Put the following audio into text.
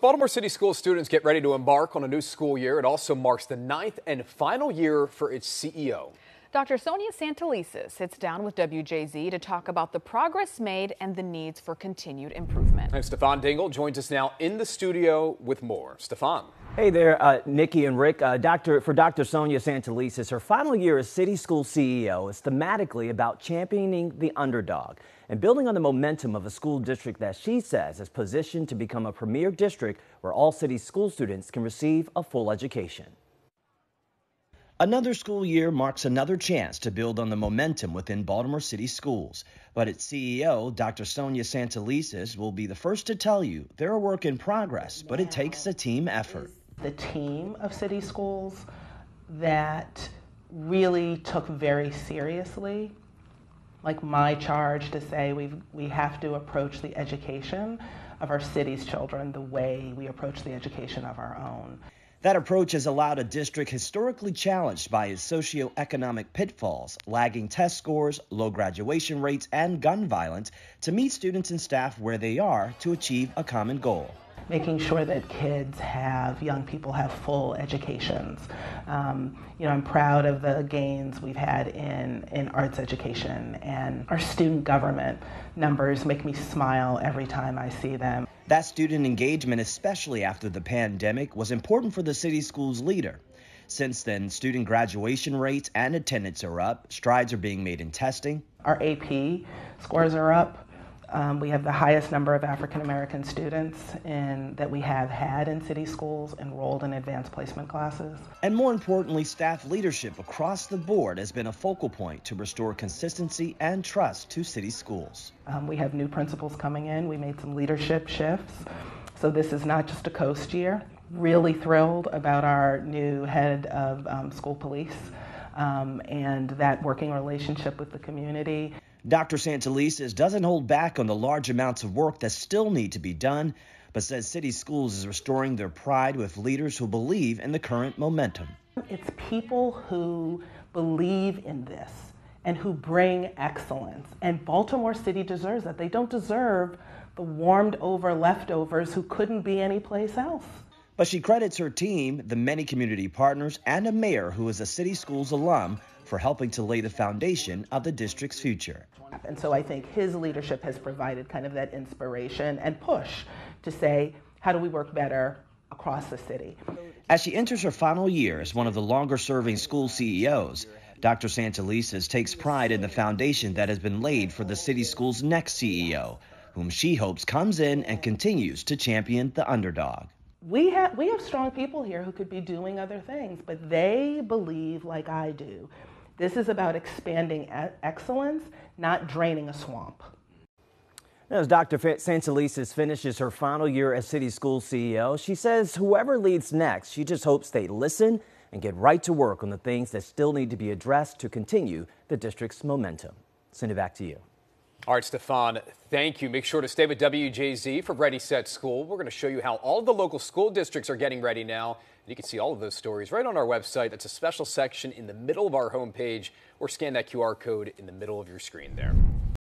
Baltimore City School students get ready to embark on a new school year, it also marks the ninth and final year for its CEO. Dr. Sonia Santelises sits down with WJZ to talk about the progress made and the needs for continued improvement. And Stefan Dingle joins us now in the studio with more. Stefan. Hey there, uh, Nikki and Rick. Uh, Doctor, for Dr. Sonia Santelises, her final year as City School CEO is thematically about championing the underdog and building on the momentum of a school district that she says is positioned to become a premier district where all city school students can receive a full education. Another school year marks another chance to build on the momentum within Baltimore City schools. But its CEO, Dr. Sonia Santelises, will be the first to tell you they're a work in progress, but it takes a team effort. The team of city schools that really took very seriously, like my charge to say we we have to approach the education of our city's children the way we approach the education of our own. That approach has allowed a district historically challenged by its socioeconomic pitfalls, lagging test scores, low graduation rates, and gun violence to meet students and staff where they are to achieve a common goal making sure that kids have, young people have full educations. Um, you know, I'm proud of the gains we've had in, in arts education and our student government numbers make me smile every time I see them. That student engagement, especially after the pandemic, was important for the city school's leader. Since then, student graduation rates and attendance are up. Strides are being made in testing. Our AP scores are up. Um, we have the highest number of African American students in, that we have had in city schools enrolled in advanced placement classes. And more importantly, staff leadership across the board has been a focal point to restore consistency and trust to city schools. Um, we have new principals coming in. We made some leadership shifts. So this is not just a coast year. Really thrilled about our new head of um, school police um, and that working relationship with the community. Dr. Santelises doesn't hold back on the large amounts of work that still need to be done, but says City Schools is restoring their pride with leaders who believe in the current momentum. It's people who believe in this and who bring excellence. And Baltimore City deserves that. They don't deserve the warmed over leftovers who couldn't be anyplace else. But she credits her team, the many community partners, and a mayor who is a City Schools alum for helping to lay the foundation of the district's future. And so I think his leadership has provided kind of that inspiration and push to say, how do we work better across the city? As she enters her final year as one of the longer serving school CEOs, Dr. Santelises takes pride in the foundation that has been laid for the city school's next CEO, whom she hopes comes in and continues to champion the underdog. We have, we have strong people here who could be doing other things, but they believe like I do this is about expanding excellence, not draining a swamp. As Dr. Santelises finishes her final year as City School CEO, she says whoever leads next, she just hopes they listen and get right to work on the things that still need to be addressed to continue the district's momentum. Send it back to you. All right, Stefan, thank you. Make sure to stay with WJZ for Ready Set School. We're going to show you how all the local school districts are getting ready now And you can see all of those stories right on our website. That's a special section in the middle of our homepage, or scan that QR code in the middle of your screen there.